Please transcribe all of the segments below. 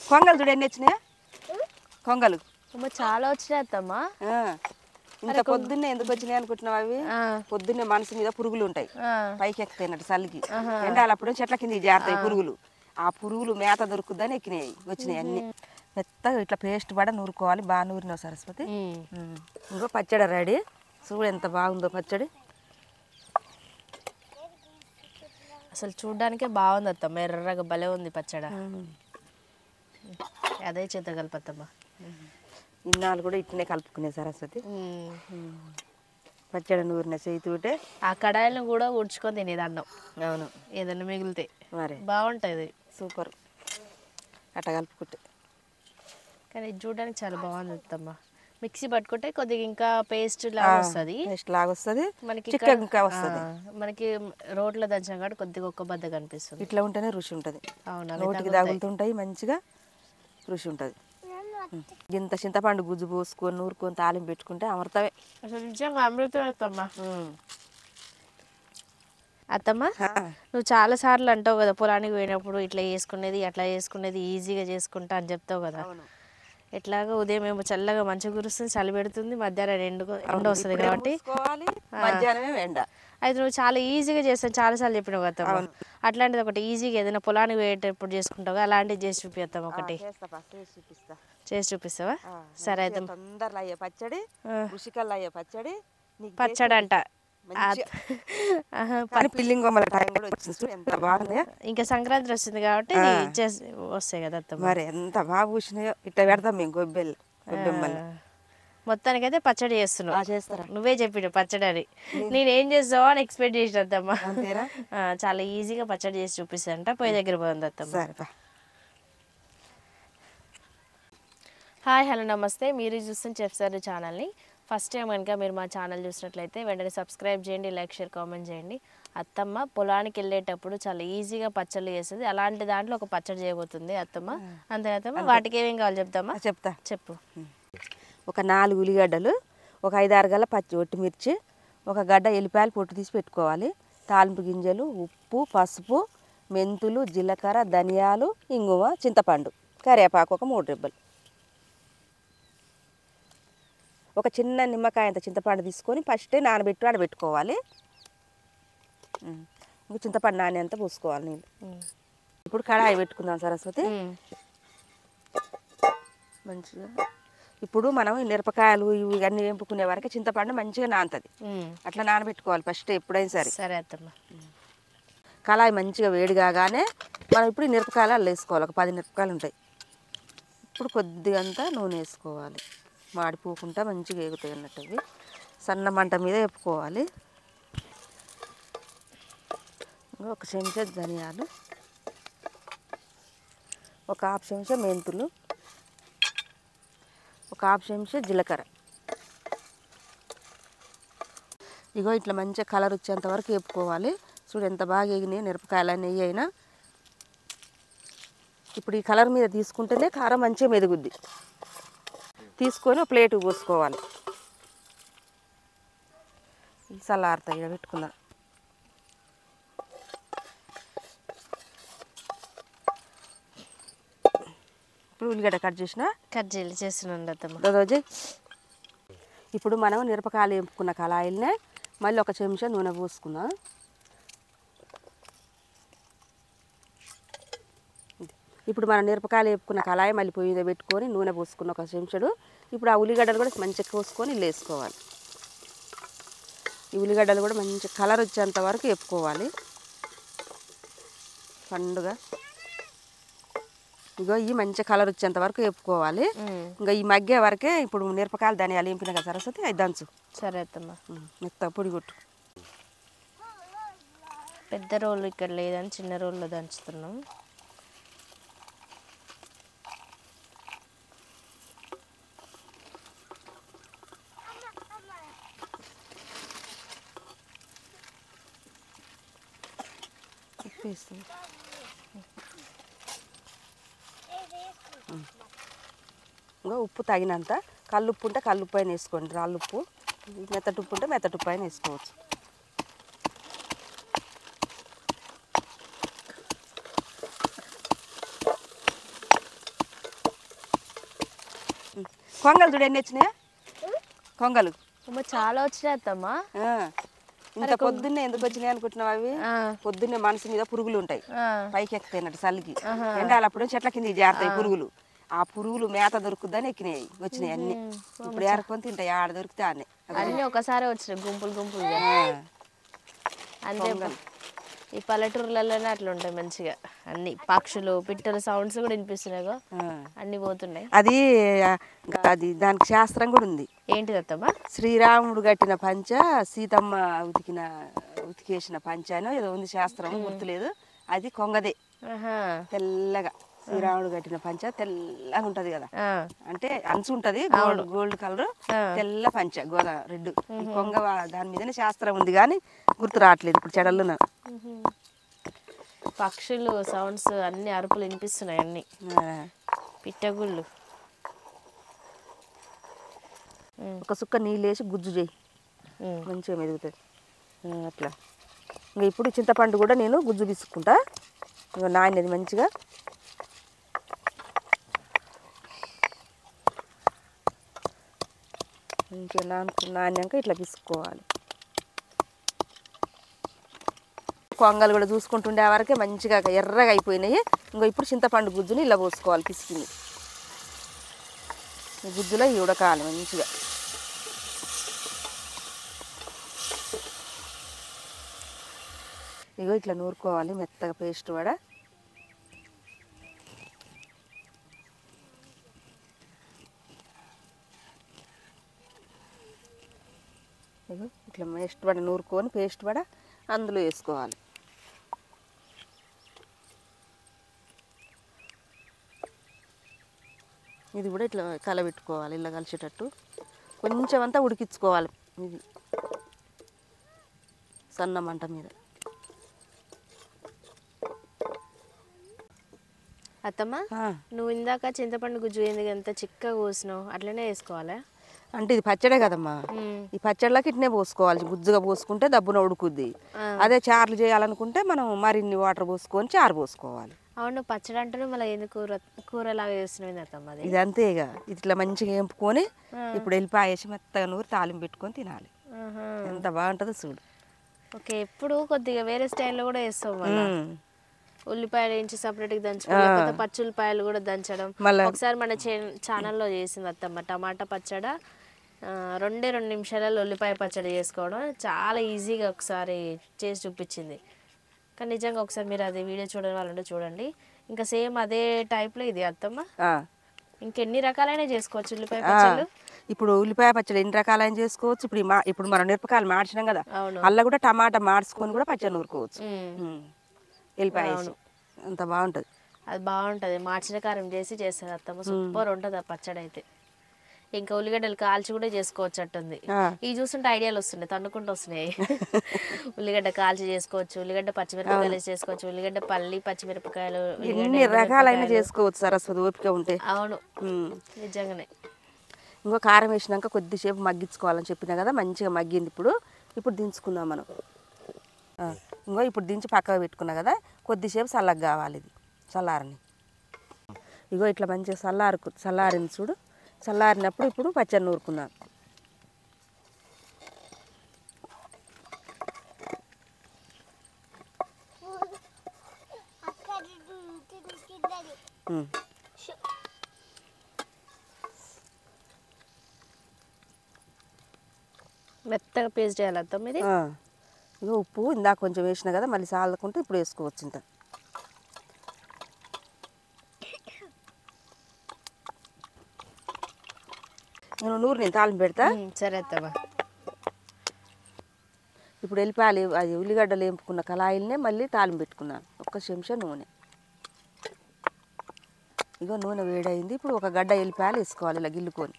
కొంగలు చూడు ఎన్ని వచ్చినాయా? కొంగలు. చాలా వచ్చినాయి అత్తమ్మ. ఆ. ఇంత పొద్దున్నే ఎందుకు వచ్చినాయి అనుకుంటున్నావు అవి? పొద్దున్నే మనసు మీద పురుగులు ఉంటాయి. పైకి ఎక్కుతాయినట్టు చలికి. ఎండాలప్పుడు చెట్ల కింద జారుతాయి పురుగులు. ఆ పురుగులు మేత దొరుకుద్దని ఎక్కినాయి వచ్చినాయి అన్ని. మెత్తగా ఇట్లా పేస్ట్ పడ నూరుకోవాలి బాగా నూరినావు సరస్వతి. ఇంకో పచ్చడి రెడీ. చూడు ఎంత బాగుందో పచ్చడి. అసలు చూడ్డానికే బాగుంది అత్తమ్మ ఎర్రగా భలే ఉంది పచ్చడ. అదే చేత కలపత్తమ్మ ఇన్నాళ్ళు కూడా ఇట్లనే కలుపుకునే సరస్వతి పచ్చడి నూరిన చేతితోటే ఆ కడాయిలను కూడా ఉడ్చుకొని తినేది అన్నం అవును. ఏదన్నా మిగిలితే. మరి. బాగుంటుంది. సూపర్. అట్ట కలుపుకుంటే. కానీ ఇది చూడడానికి చాలా బాగుంది అత్తమ్మ మిక్సీ పట్టుకుంటే కొద్దిగా ఇంకా పేస్ట్ లాగా వస్తుంది. టేస్ట్ లాగా వస్తుంది. మనకి ఇంకా వస్తుంది. మనకి రోడ్ల దంచం కాదు కొద్దిగా ఒక్క బద్ద కనిపిస్తుంది. ఇట్లా ఉంటేనే రుచి ఉంటుంది. అవును అవి నోటికి. తగులుతుంటాయి మంచిగా. రుచి ఉంటుంది. ఇంత చింతపండు గుజ్జు పోసుకొని నూరుకొని తాలింపు పెట్టుకుంటే అమృతమే. అసలు నిజంగా అమృతం అత్తమ్మ. అత్తమ్మ నువ్వు చాలా సార్లు అంటావు కదా పొలానికి పోయినప్పుడు ఇట్లా చేసుకునేది అట్లా చేసుకునేది ఈజీగా చేసుకుంటా అని చెప్తావు కదా. అవును. ఎట్లాగా ఉదయం ఏమో చల్లగా మంచిగా కురుస్తుంది చలి పెడుతుంది మధ్యాహ్నం ఎండు ఎండ వస్తుంది కాబట్టి. అయితే నువ్వు చాలా ఈజీగా చేస్తావు చాలా సార్లు చెప్పినావు కదా. అట్లాంటిది ఒకటి ఈజీగా ఏదైనా పొలానికి పోయేటప్పుడు చేసుకుంటావు అలాంటిది చేసి చూపిస్తాం ఒకటి. చేసి చూపిస్తా. చేసి చూపిస్తావా? సరే అయితే. మంచిగా తొందరలో అయ్యే పచ్చడి అయ్యే పచ్చడి పచ్చడి అంట పిల్లింగ్ బొమ్మల టైం కూడా వచ్చింది ఎంత బాగుంది. ఇంకా సంక్రాంతి వస్తుంది కాబట్టి వస్తాయి కదా మరి ఎంత బాగా పూసినాయో ఇట్లా పెడతాం మేము గొబ్బెలు గొబ్బెమ్మలు మొత్తానికైతే పచ్చడి చేస్తున్నావు. చేస్తారా? నువ్వే చెప్పిన పచ్చడి అని. నేను ఏం చేస్తావో అని ఎక్స్పెక్ట్ చేసిన అత్తమ్మ. చాలా ఈజీగా పచ్చడి చేసి చూపిస్తాంట పోయి దగ్గర పోయింది అత్తమ్మ. హాయ్ హలో నమస్తే. మీరు చూస్తున్న చెప్తారు ఛానల్ని. ఫస్ట్ టైం కనుక మీరు మా ఛానల్ చూసినట్లయితే వెంటనే సబ్స్క్రైబ్ చేయండి లైక్ షేర్ కామెంట్ చేయండి. అత్తమ్మ పొలానికి వెళ్ళేటప్పుడు చాలా ఈజీగా పచ్చళ్ళు చేస్తుంది. అలాంటి దాంట్లో ఒక పచ్చడి చేయబోతుంది అత్తమ్మ. అంతే అత్తమ్మ? వాటికి ఏమేం కావాలి చెప్తామా? చెప్తా. చెప్పు. ఒక నాలుగు ఉల్లిగడ్డలు ఒక ఐదారు గల్ల పచ్చి ఒట్టిమిర్చి ఒక గడ్డ ఎల్లిపాయలు పొట్టు తీసి పెట్టుకోవాలి. తాలింపు గింజలు ఉప్పు పసుపు మెంతులు జీలకర్ర ధనియాలు ఇంగువ చింతపండు కరివేపాకు ఒక మూడు రెబ్బలు. ఒక చిన్న నిమ్మకాయ అంత చింతపండు తీసుకొని ఫస్టే నానబెట్టి ఆడబెట్టుకోవాలి. ఇంక చింతపండు నాని అంతా పోసుకోవాలి నీళ్ళు. ఇప్పుడు కడాయి పెట్టుకుందాం సరస్వతి. మంచిగా. ఇప్పుడు మనం మిరపకాయలు ఇవి అన్నీ వేపుకునే వరకు చింతపండు మంచిగా నానుతుంది. అట్లా నానబెట్టుకోవాలి ఫస్ట్ ఎప్పుడైనా సరే. సరే అత్తమ్మ. కళాయి మంచిగా వేడి కాగానే మనం ఇప్పుడు మిరపకాయలు అల్ల వేసుకోవాలి ఒక పది మిరపకాయలు ఉంటాయి. ఇప్పుడు కొద్దిగా అంతా నూనె వేసుకోవాలి. మాడిపోకుండా మంచిగా ఎగుతాయి అన్నట్టు అవి. సన్న మంట మీద వేపుకోవాలి. ఒక చెంచా ధనియాలు. ఒక హాఫ్ చెంచా మెంతులు. ఒక హాఫ్ చెంచా జీలకర్ర. ఇగో ఇట్లా మంచిగా కలర్ వచ్చేంత వరకు వేపుకోవాలి. చూడు ఎంత బాగా ఎగినాయి మిరపకాయలు నెయ్యి అయినా. ఇప్పుడు ఈ కలర్ మీద తీసుకుంటేనే కారం మంచిగా మెదుగుద్ది. తీసుకొని ఒక ప్లేటు పోసుకోవాలి. చల్లారుతాయి ఇక్కడ పెట్టుకుందాం. ఇప్పుడు ఉల్లిగడ్డ కట్ చేసిన? కట్ చేయాలి రోజు ఇప్పుడు మనం మిరపకాయలు వేపుకున్న కళాయిలనే మళ్ళీ ఒక చెంచా నూనె పోసుకుందాం. ఇప్పుడు మనం మిరపకాయలు వేపుకున్న కళాయి మళ్ళీ పొయ్యి మీద పెట్టుకొని నూనె పోసుకున్న ఒక చెంచాడు. ఇప్పుడు ఆ ఉల్లిగడ్డలు కూడా మంచిగా కోసుకొని ఇల్లు వేసుకోవాలి. ఈ ఉల్లిగడ్డలు కూడా మంచి కలర్ వచ్చేంత వరకు వేపుకోవాలి. పండుగ. ఇగో ఈ మంచి కలర్ వచ్చేంత వరకు వేపుకోవాలి. ఇంకా ఈ మగ్గే వరకే ఇప్పుడు మిరపకాయలు ధనియాలు వేపిన కదా సరస్వతి అది దంచు. సరే అత్తమ్మ. మెత్త పొడి కొట్టు. పెద్ద రోళ్ళు ఇక్కడ లేదని చిన్న రోల్లో దంచుతున్నాం. ఉమ్. ఇంకా ఉప్పు తగినంత కల్లుప్పు ఉంటే కల్లుప్పు అయినా వేసుకోండి. రాళ్ళుప్పు మెత్తటి ఉప్పు ఉంటే మెత్తటి ఉప్పు అయినా వేసుకోవచ్చు. కొంగలు చూడు ఎన్ని వచ్చినాయా? కొంగలు. చాలా వచ్చినాయి అత్తమ్మ. ఆ. ఇంత పొద్దున్నే ఎందుకు వచ్చినాయి అనుకుంటున్నావు అవి? పొద్దున్నే మనసు మీద పురుగులు ఉంటాయి. పైకి ఎక్కుతాయినట్టు చలికి. ఎండాలప్పుడు చెట్ల కింద జారుతాయి పురుగులు. ఆ పురుగులు మేత దొరుకుద్దని ఎక్కినాయి వచ్చినాయి అన్ని. ఇప్పుడు ఏరుకొని తింటాయి ఆడ దొరికితే ఆడనే అన్నీ ఒకసారి వచ్చినాయి గుంపులు గుంపులుగా. అంతే ఈ పల్లెటూర్లలోనే అట్లా ఉంటాయి మంచిగా. అన్ని పక్షులు పిట్టల సౌండ్స్ కూడా వినిపిస్తున్నాయి అన్ని పోతున్నాయి. అది అది దానికి శాస్త్రం కూడా ఉంది. ఏంటిది అత్తమ్మ శ్రీరాముడు కట్టిన పంచ సీతమ్మ ఉతికిన ఉతికేసిన పంచ అనో ఏదో ఉంది శాస్త్రం గుర్తులేదు. అది కొంగదే. తెల్లగా. శ్రీరాముడు కట్టిన పంచ తెల్లగా ఉంటది కదా. అంటే అంచు ఉంటది గోల్డ్ గోల్డ్ కలర్. తెల్ల పంచ గోదా రెడ్ కొంగ దాని మీదనే శాస్త్రం ఉంది కానీ గుర్తు రావట్లేదు ఇప్పుడు చెడల్లో మ్హూ. పక్షులు సౌండ్స్ అన్ని అరుపులు వినిపిస్తున్నాయి అన్ని. పిట్టగుళ్ళు. ఒక సుక్క నీళ్ళు వేసి గుజ్జు చేయి. మంచిగా మెదుగుతుంది అట్లా. ఇంకా ఇప్పుడు చింతపండు కూడా నేను గుజ్జు తీసుకుంటా. ఇంకా నాణ్యది మంచిగా. మంచిగా నానుకు నాణ్యంగా ఇట్లా పిసుకోవాలి కొంగలు కూడా చూసుకుంటుండే వరకే మంచిగా ఎర్రగా అయిపోయినాయి. ఇంకో ఇప్పుడు చింతపండు గుజ్జుని ఇలా పోసుకోవాలి పిసికింది గుజ్జులో ఇవి ఉడకాలి మంచిగా. ఇగో ఇట్లా నూరుకోవాలి మెత్తగా పేస్ట్ వడ. ఇగో ఇట్లా పేస్ట్ వడ నూరుకొని పేస్ట్ వడ అందులో వేసుకోవాలి. ఇది కూడా ఇట్లా కలబెట్టుకోవాలి ఇలా కలిసేటట్టు. కొంచెం అంతా ఉడికించుకోవాలి ఇది. సన్న మంట మీద. అత్తమ్మ నువ్వు ఇందాక చింతపండు గుజ్జు ఎందుకు ఎంత చిక్కగా కోసినావు? అట్లనే వేసుకోవాలా? అంటే ఇది పచ్చడే కదమ్మా. ఈ పచ్చడిలోకి ఇట్నే పోసుకోవాలి. గుజ్జుగా పోసుకుంటే దబ్బున ఉడుకుద్ది. అదే చారులు చేయాలనుకుంటే మనం మరిన్ని వాటర్ పోసుకొని చారు పోసుకోవాలి. అవును పచ్చడి అంటేనే మళ్ళీ ఎందుకు కూర కూరలాగా చేస్తున్నావు అత్తమ్మ అది? ఇది అంతే ఇక. ఇట్లా మంచిగా వేపుకొని ఇప్పుడు వెళ్ళిపాయ వేసి మెత్తగా నూరి తాలింపు పెట్టుకొని తినాలి. ఎంత బాగుంటుందో చూడు. ఓకే ఎప్పుడు కొద్దిగా వేరే స్టైల్లో కూడా ఉమ్. ఉల్లిపాయలు వేయించి సపరేట్గా లేకపోతే పచ్చి ఉల్లిపాయలు కూడా దంచడం. ఒకసారి మన ఛానల్లో చేసింది అత్తమ్మ టమాటా పచ్చడ. రెండే రెండు నిమిషాలలో ఉల్లిపాయ పచ్చడి చేసుకోవడం. చాలా ఈజీగా ఒకసారి చేసి చూపించింది. కానీ నిజంగా ఒకసారి మీరు అది వీడియో చూడని వాళ్ళంటే చూడండి. ఇంకా సేమ్ అదే టైప్లో ఇది అత్తమ్మ. ఇంకెన్ని రకాలైన చేసుకోవచ్చు. ఉల్లిపాయ. పచ్చళ్ళు. ఇప్పుడు ఉల్లిపాయ పచ్చడి ఎన్ని రకాలైన చేసుకోవచ్చు. ఇప్పుడు ఇప్పుడు మనం మిరపకాయలు మార్చినాం కదా. అల్ల కూడా టమాటా మార్చుకొని కూడా పచ్చడి నూరుకోవచ్చు వేసి. అంత బాగుంటుంది. అది బాగుంటుంది. మార్చిన కారం చేసి చేస్తుంది అత్తమ్మ. సూపర్ ఉంటుంది ఆ పచ్చడి అయితే ఇంకా ఉల్లిగడ్డలు కాల్చి కూడా చేసుకోవచ్చు అట్టుంది. ఇవి చూస్తుంటే ఐడియాలు వస్తున్నాయి తన్నుకుంటూ వస్తున్నాయి. ఉల్లిగడ్డ కాల్చి చేసుకోవచ్చు ఉల్లిగడ్డ పచ్చిమిరపకాయలు చేసుకోవచ్చు ఉల్లిగడ్డ పల్లి పచ్చిమిరపకాయలు ఎన్ని రకాలైన చేసుకోవచ్చు సరస్వతి ఓపిక ఉంటే. అవును. నిజంగానే. ఇంకో కారం వేసినాక కొద్దిసేపు మగ్గించుకోవాలని చెప్పినా కదా మంచిగా మగ్గింది ఇప్పుడు. ఇప్పుడు దించుకుందాం మనం. ఇంకో ఇప్పుడు దించి పక్కకు పెట్టుకున్నా కదా కొద్దిసేపు చల్లగా కావాలి ఇది చల్లారని. ఇగో ఇట్లా మంచిగా చల్లారు చల్లారింది చూడు. చల్లారినప్పుడు ఇప్పుడు పచ్చడి నూరుకుందాం. మెత్తగా పేస్ట్ చేయాలి అత్తమ్మ ఇది. ఇగో ఉప్పు ఇందాక కొంచెం వేసినా కదా మళ్ళీ చాలకుంటే ఇప్పుడు వేసుకోవచ్చు ఇంత నేను నూరు నేను తాళం పెడతా. సరే అత్తమ్మ ఇప్పుడు వెళ్ళిపోయాలి అది ఉల్లిగడ్డలు వేపుకున్న కళాయిలనే మళ్ళీ తాళం పెట్టుకున్నాను ఒక్క చెంచా నూనె. ఇగో నూనె వేడైంది. ఇప్పుడు ఒక గడ్డ వెళ్ళిపోయాలి వేసుకోవాలి ఇలా గిల్లుకొని.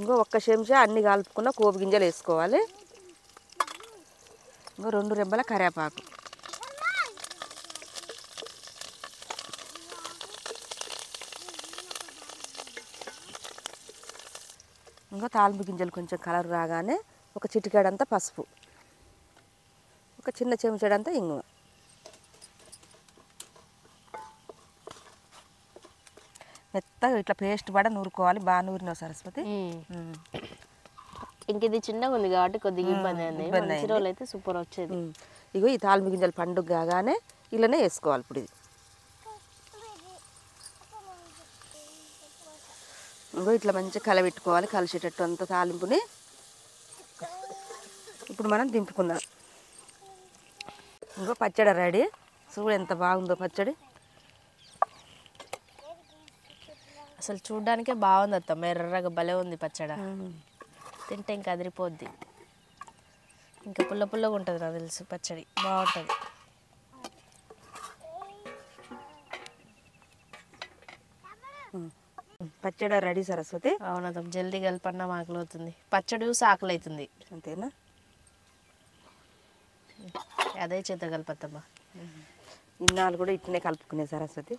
ఇంకో ఒక్క చెంచా అన్ని కలుపుకున్న కోపి గింజలు వేసుకోవాలి. ఇంకో రెండు రెబ్బల కరివేపాకు. ఇంకా తాలింపు గింజలు కొంచెం కలర్ రాగానే ఒక చిటికాడంతా పసుపు. ఒక చిన్న చెంచాడంతా ఇంగువ. మెత్తగా ఇట్లా పేస్ట్ పడ నూరుకోవాలి బాగా నూరినావు సరస్వతి. ఇంక ఇది చిన్నగా ఉంది కాబట్టి కొద్దిగా ఇబ్బంది ఇబ్బంది మంచి. రోజులు అయితే సూపర్ వచ్చేది. ఇగో ఈ తాలింపు గింజలు పండుగ కాగానే ఇలానే వేసుకోవాలి ఇప్పుడు ఇది. ఇంకో ఇట్లా మంచిగా కలబెట్టుకోవాలి. కలిసేటట్టు అంత తాలింపుని. ఇప్పుడు మనం దింపుకుందాం. ఇంకో పచ్చడి రెడీ. చూడు ఎంత బాగుందో పచ్చడి. అసలు చూడడానికే బాగుంది అత్త. మెర్రగా భలే ఉంది పచ్చడ. తింటే ఇంకా అదిరిపోద్ది. ఇంకా పుల్ల పుల్లగా ఉంటుంది నాకు తెలుసు పచ్చడి. బాగుంటుంది. పచ్చడి రెడీ సరస్వతి. అవునత్తమ్మ జల్దీ కలిపన్న ఆకలి అవుతుంది పచ్చడి ఆకలి అవుతుంది అంతేనా? అదే చేత కలిపత్తమ్మ ఇన్నాళ్ళు కూడా ఇట్లనే కలుపుకునే సరస్వతి.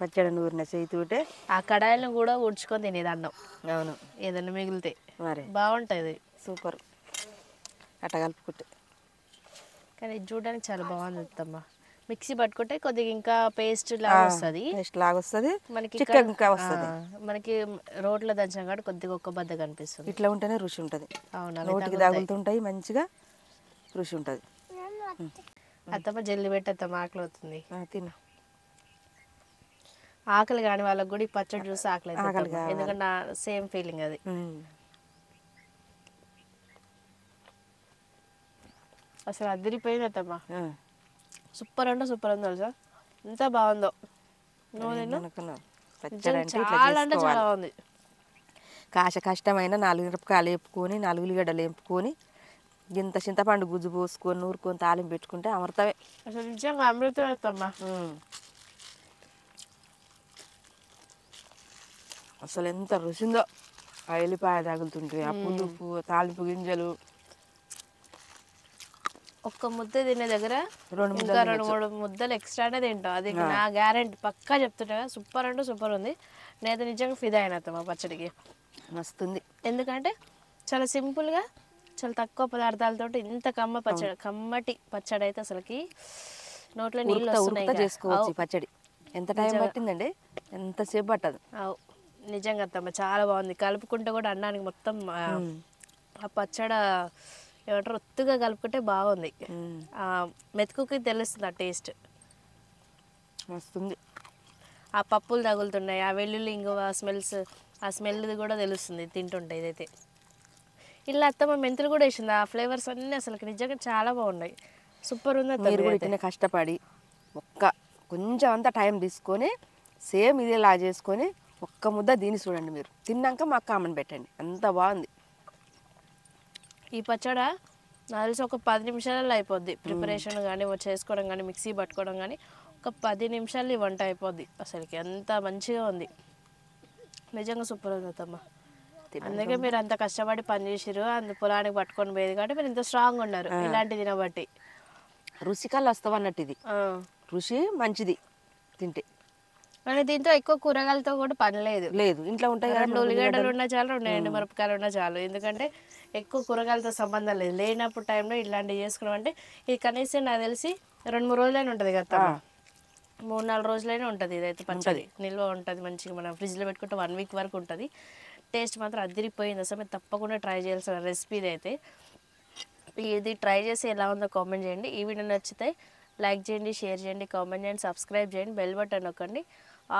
పచ్చడి నూరిన చేతితోటే. ఆ కడాయిలను కూడా ఉడ్చుకొని తినేది అన్నం. అవును. ఏదన్నా మిగిలితే. మరి. బాగుంటుంది. సూపర్. అట్ట కలుపుకుంటే. కానీ ఇది చూడడానికి చాలా బాగుంది అత్తమ్మ. మిక్సీ పట్టుకుంటే కొద్దిగా ఇంకా పేస్ట్ లాగా వస్తుంది. టేస్ట్ లాగా వస్తుంది. మనకి చిక్కగా ఇంకా వస్తుంది. మనకి రోడ్లో దంచాం కాబట్టి కొద్దిగా ఒక్క బద్ద కనిపిస్తుంది. ఇట్లా ఉంటేనే రుచి ఉంటుంది. అవును? తగులుతాయి. తగులుతుంటాయి మంచిగా రుచి ఉంటుంది. అత్తమ్మ జల్లి పెట్టి అత్తమ్మ ఆకలి అవుతుంది తిన. ఆకలి కాని వాళ్ళకి కూడా ఈ పచ్చడి చూసి ఆకలి. ఎందుకంటే సేమ్ ఫీలింగ్ అది. అసలు అదిరిపోయింది అత్తమ్మ. సూపర్ అంటే సూపర్ ఉంది తెలుసా? ఎంత బాగుందో. నువ్వు తిన్నా చాలా అంటే చాలా బాగుంది. కాశ కష్టమైన నాలుగు మిరపకాయలు వేపుకొని నాలుగు ఉల్లిగడ్డలు వేపుకొని ఇంత చింతపండు గుజ్జు పోసుకొని నూరుకొని తాలింపు పెట్టుకుంటే అమృతమే. అసలు నిజంగా అమృతం అత్తమ్మ. అసలు ఎంత రుచిందో. ఆ ఎల్లిపాయ తగులుతుంటాయి ఆ పులుపు తాలింపు గింజలు ఒక్క ముద్ద తినే దగ్గర రెండు ఇంకా రెండు మూడు ముద్దలు ఎక్స్ట్రానే తింటాం. అది నా గ్యారెంటీ. పక్కా చెప్తుంటా సూపర్ అంటే సూపర్ ఉంది. నేనైతే నిజంగా ఫిదా అయిన అత్తమ్మ పచ్చడికి. మస్తుంది. ఎందుకంటే చాలా సింపుల్గా చాలా తక్కువ పదార్థాలతో ఇంత కమ్మ పచ్చడి కమ్మటి పచ్చడి అయితే అసలుకి నోట్లో నీళ్ళు వస్తున్నాయి. చేసుకోవచ్చు పచ్చడి. ఎంత టైం పట్టిందండి? ఎంతసేపు పట్టదు. అవు. నిజంగా అత్తమ్మ చాలా బాగుంది. కలుపుకుంటే కూడా అన్నానికి మొత్తం ఆ పచ్చడ ఏమంటారు ఒత్తుగా కలుపుకుంటే బాగుంది. మెతుకుకి తెలుస్తుంది ఆ టేస్ట్. మస్తుంది ఆ పప్పులు తగులుతున్నాయి ఆ వెల్లుల్లి ఇంకో స్మెల్స్ ఆ స్మెల్ది కూడా తెలుస్తుంది తింటుంటే ఇదైతే ఇలా అత్తమ్మ మెంతులు కూడా వేసింది ఆ ఫ్లేవర్స్ అన్నీ అసలు నిజంగా చాలా బాగున్నాయి. సూపర్ ఉంది మీరు కూడా కష్టపడి ఒక్క కొంచెం అంతా టైం తీసుకొని సేమ్ ఇదేలా చేసుకొని ఒక్క ముద్ద దీన్ని చూడండి మీరు. తిన్నాక మాకు కామెంట్ పెట్టండి అంత బాగుంది. ఈ పచ్చడ నాకు తెలిసి ఒక పది నిమిషాలలో అయిపోద్ది. ప్రిపరేషన్ కానీ చేసుకోవడం కానీ మిక్సీ పట్టుకోవడం కానీ ఒక పది నిమిషాలు ఈ వంట అయిపోద్ది. అసలుకి అంత మంచిగా ఉంది. నిజంగా సూపర్ ఉంది అత్తమ్మ. అందుకే మీరు అంత కష్టపడి పని చేసిరు అంత పొలానికి పట్టుకొని పోయేది కాబట్టి మీరు ఇంత స్ట్రాంగ్ ఉన్నారు. ఇలాంటి తినబట్టి. రుచికల్లు వస్తావు అన్నట్టు ఇది. రుచి మంచిది. తింటే. కానీ దీంతో ఎక్కువ కూరగాయలతో కూడా పని లేదు. లేదు. ఇంట్లో ఉంటాయి రెండు ఉల్లిగడ్డలు ఉన్నా చాలు రెండు ఎండు మిరపకాయలు ఉన్నా చాలు. ఎందుకంటే ఎక్కువ కూరగాయలతో సంబంధం లేదు. లేనప్పుడు టైంలో ఇలాంటివి చేసుకున్నాం అంటే ఇది కనీసం నాకు తెలిసి రెండు మూడు రోజులైనా ఉంటుంది కదా. మూడు నాలుగు రోజులైనా ఉంటుంది ఇదైతే పచ్చడి. నిల్వ ఉంటుంది మంచిగా. మనం ఫ్రిడ్జ్లో పెట్టుకుంటే వన్ వీక్ వరకు ఉంటుంది. టేస్ట్ మాత్రం అదిరిపోయింది. అసలు మీరు తప్పకుండా ట్రై చేయాల్సిన రెసిపీ ఇది అయితే ఇది ట్రై చేసి ఎలా ఉందో కామెంట్ చేయండి. ఈ వీడియో నచ్చితే లైక్ చేయండి షేర్ చేయండి కామెంట్ చేయండి సబ్స్క్రైబ్ చేయండి బెల్ బటన్ నొక్కండి.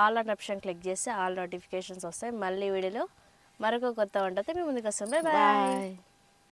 ఆల్ అండ్ ఆప్షన్ క్లిక్ చేస్తే ఆల్ నోటిఫికేషన్స్ వస్తాయి. మళ్ళీ వీడియోలో మరొక కొత్త వంటతో మేము ముందుకు వస్తాం. Bye bye